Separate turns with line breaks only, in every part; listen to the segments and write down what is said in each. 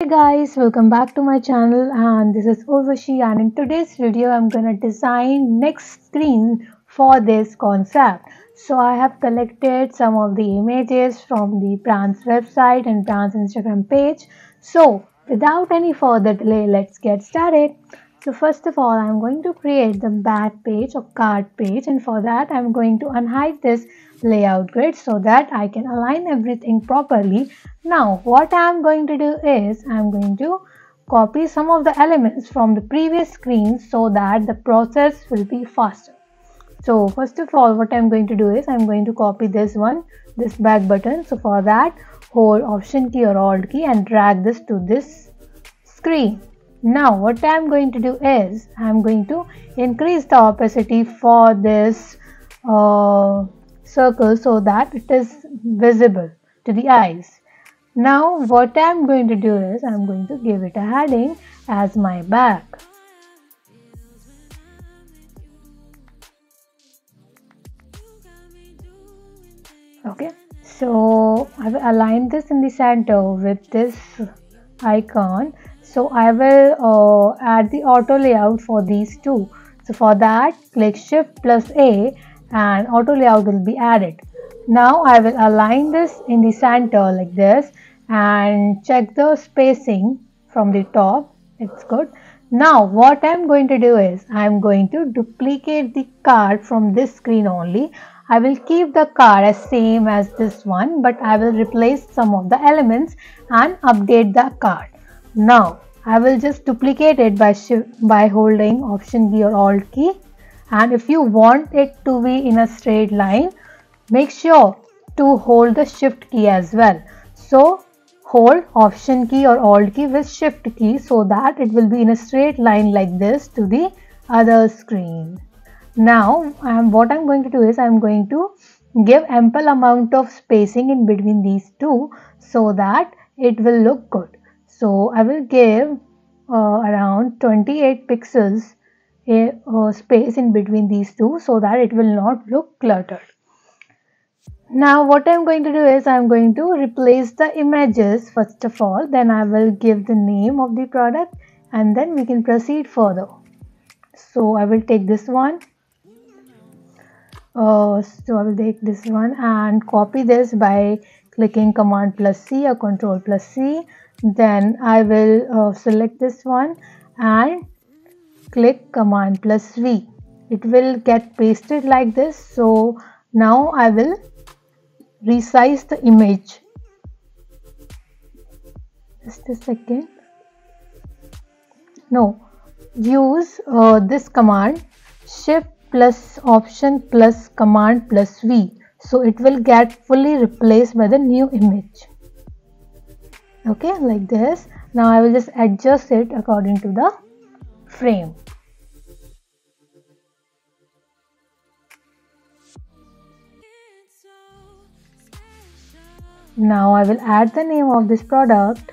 Hey guys, welcome back to my channel and this is Urvashi and in today's video I'm gonna design next screen for this concept. So I have collected some of the images from the brand's website and brand's Instagram page. So without any further delay, let's get started. So first of all, I'm going to create the back page or card page and for that I'm going to unhide this layout grid so that I can align everything properly. Now what I'm going to do is I'm going to copy some of the elements from the previous screen so that the process will be faster. So first of all what I'm going to do is I'm going to copy this one this back button. So for that hold option key or alt key and drag this to this screen. Now what I am going to do is I am going to increase the opacity for this uh, circle so that it is visible to the eyes. Now what I am going to do is I am going to give it a heading as my back. Okay, so I will align this in the center with this icon so I will uh, add the auto layout for these two. So for that click shift plus A and auto layout will be added. Now I will align this in the center like this and check the spacing from the top. It's good. Now what I'm going to do is I'm going to duplicate the card from this screen only. I will keep the card as same as this one but I will replace some of the elements and update the card. Now I will just duplicate it by, by holding option key or alt key and if you want it to be in a straight line make sure to hold the shift key as well. So hold option key or alt key with shift key so that it will be in a straight line like this to the other screen. Now um, what I'm going to do is I'm going to give ample amount of spacing in between these two so that it will look good. So I will give uh, around 28 pixels a uh, space in between these two so that it will not look cluttered. Now what I'm going to do is I'm going to replace the images first of all then I will give the name of the product and then we can proceed further. So I will take this one. Uh, so I will take this one and copy this by clicking command plus C or control plus C then I will uh, select this one and click command plus V. It will get pasted like this. So now I will resize the image. Just a second. No use uh, this command shift plus option plus command plus V. So it will get fully replaced by the new image. Okay like this. Now I will just adjust it according to the frame. Now I will add the name of this product.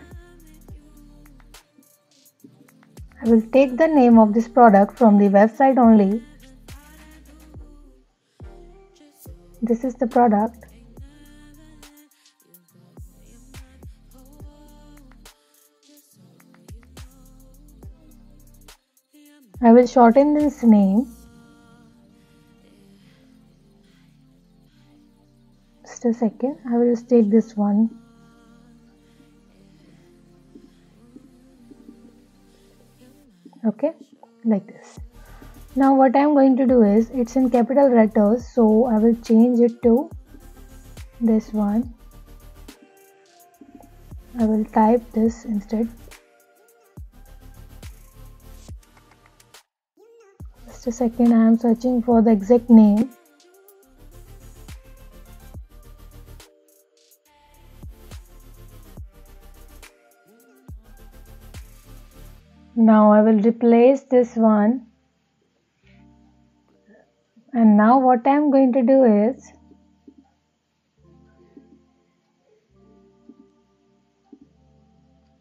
I will take the name of this product from the website only. This is the product will shorten this name. Just a second, I will just take this one. Okay, like this. Now what I am going to do is, it's in capital letters, so I will change it to this one. I will type this instead. Just a second I am searching for the exact name. Now I will replace this one. And now what I am going to do is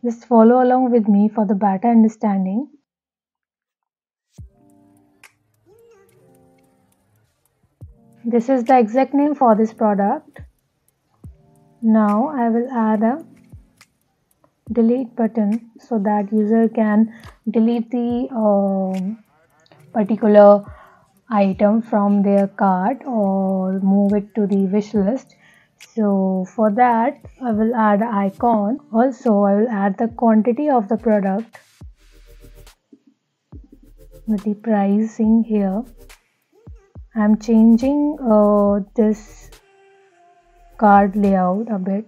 just follow along with me for the better understanding this is the exact name for this product. Now I will add a delete button so that user can delete the um, particular item from their cart or move it to the wish list. So for that I will add icon. Also I will add the quantity of the product with the pricing here I'm changing uh, this card layout a bit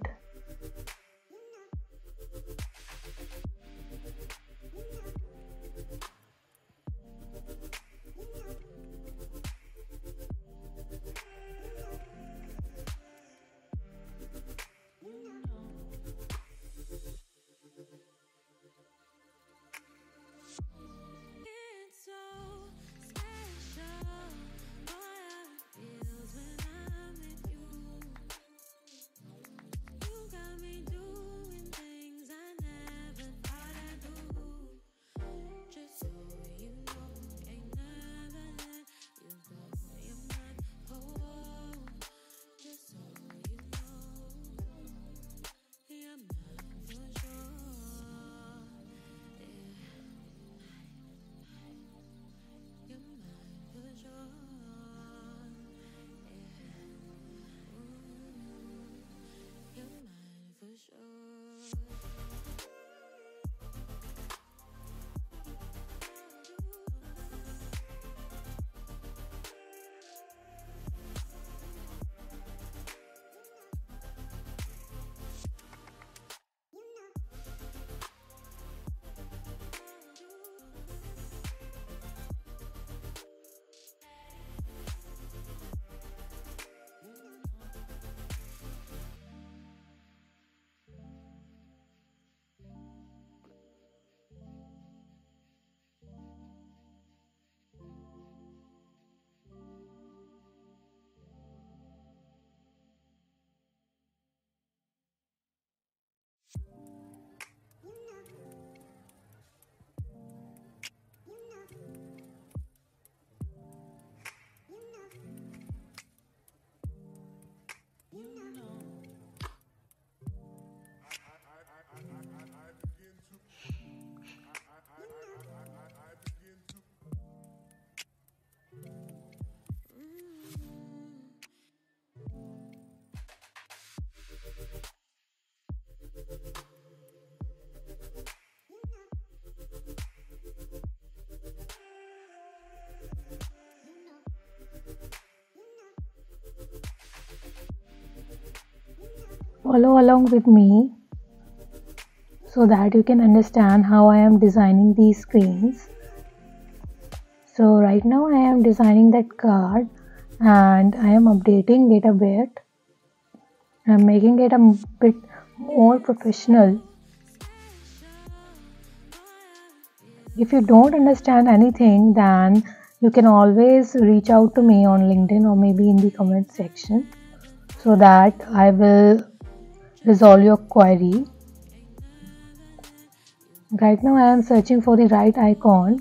follow along with me so that you can understand how I am designing these screens. So right now I am designing that card and I am updating it a bit. I'm making it a bit more professional. If you don't understand anything then you can always reach out to me on LinkedIn or maybe in the comment section so that I will resolve your query. Right now I am searching for the right icon.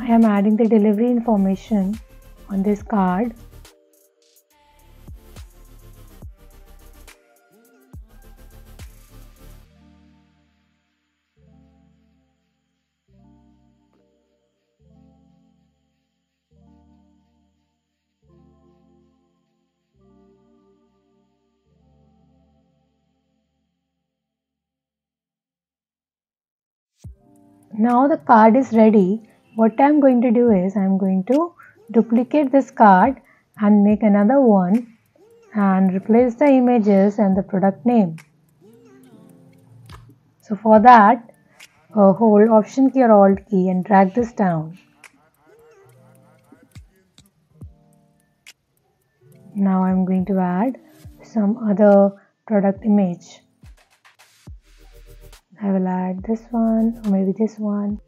I am adding the delivery information on this card. Now the card is ready what I'm going to do is I'm going to duplicate this card and make another one and replace the images and the product name. So for that uh, hold option key or alt key and drag this down. now I'm going to add some other product image I will add this one or maybe this one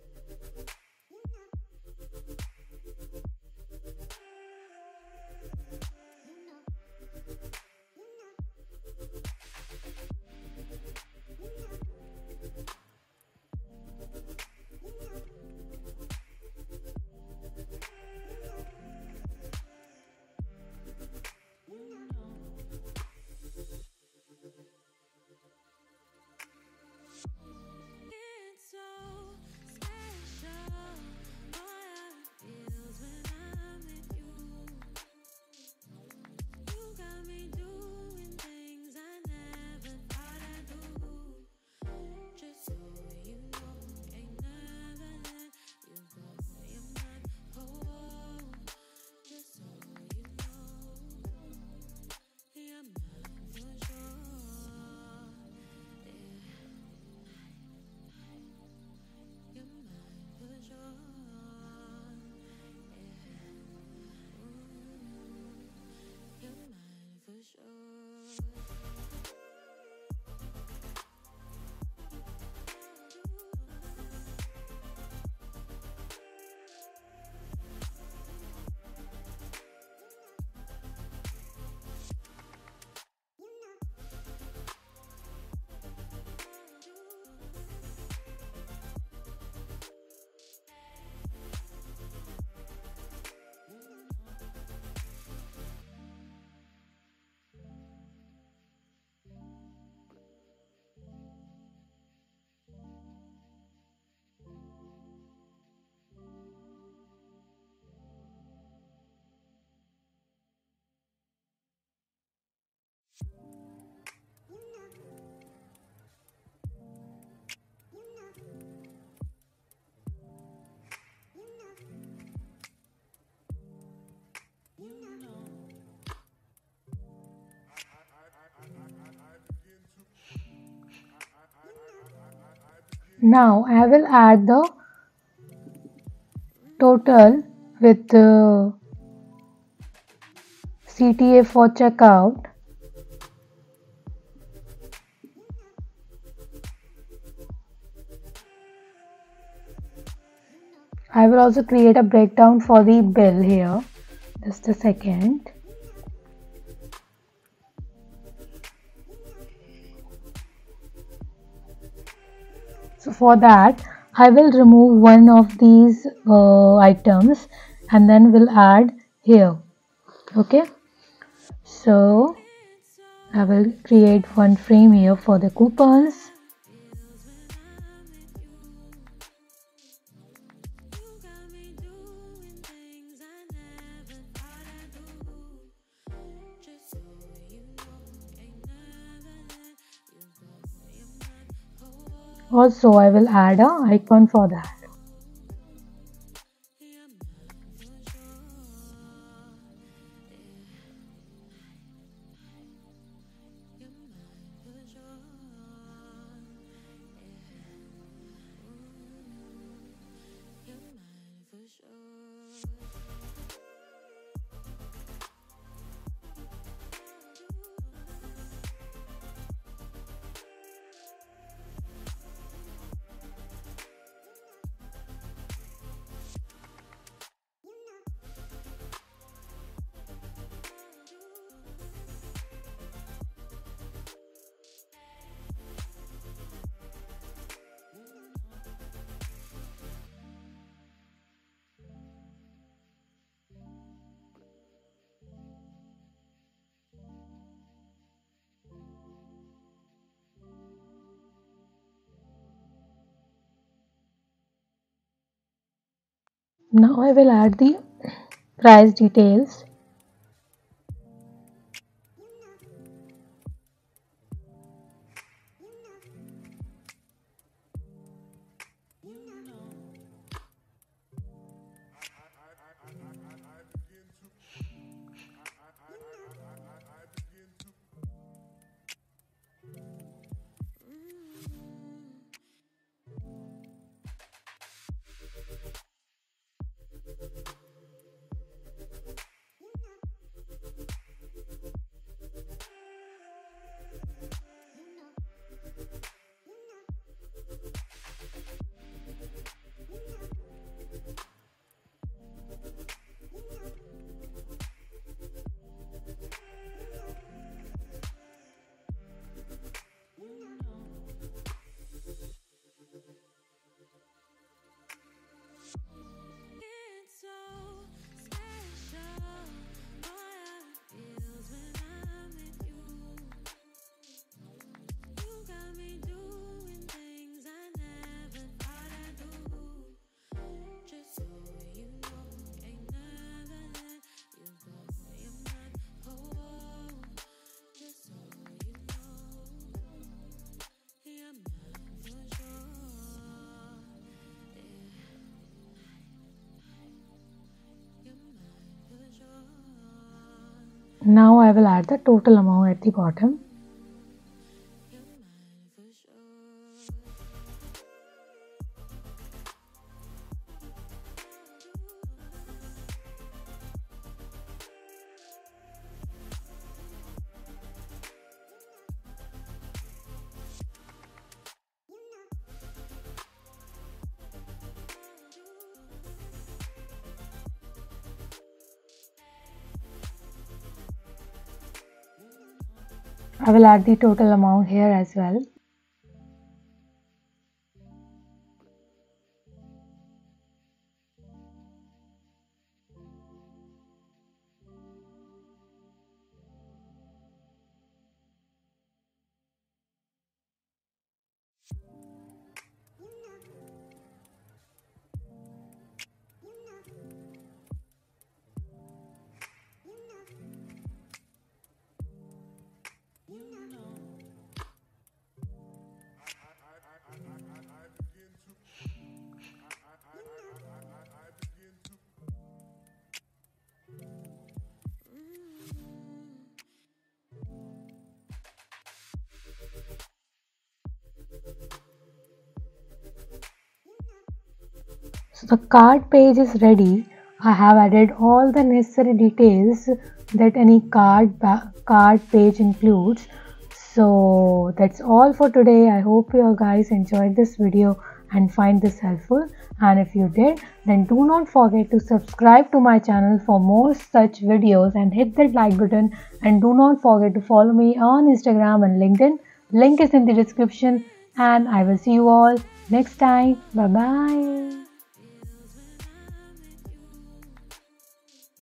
Now I will add the total with the CTA for checkout. I will also create a breakdown for the bill here. Just a second. For that, I will remove one of these uh, items and then we'll add here. Okay. So I will create one frame here for the coupons. Also, I will add a icon for that. Now I will add the price details. Now I will add the total amount at the bottom. I will add the total amount here as well. So the card page is ready. I have added all the necessary details that any card card page includes. So that's all for today. I hope you guys enjoyed this video and find this helpful and if you did then do not forget to subscribe to my channel for more such videos and hit that like button and do not forget to follow me on Instagram and LinkedIn. Link is in the description and I will see you all next time. Bye bye.